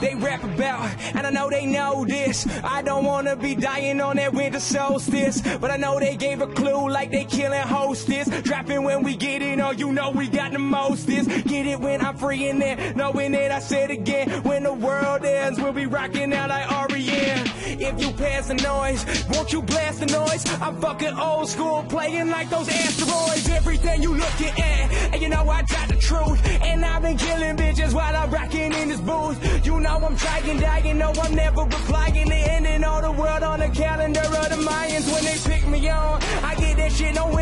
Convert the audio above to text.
They rap about, and I know they know this. I don't wanna be dying on that winter solstice, but I know they gave a clue like they killing hostess. Dropping when we get in, oh, you know we got the most mostest. Get it when I'm free in there, knowing that I said again. When the world ends, we'll be rocking out like REM. You the noise, won't you blast the noise? I'm fucking old school, playing like those asteroids. Everything you looking at, and you know I got the truth. And I've been killing bitches while I'm rocking in this booth. You know I'm trying, dying, no I'm never replying. The ending all the world on the calendar of the Mayans when they pick me on. I get that shit, no when I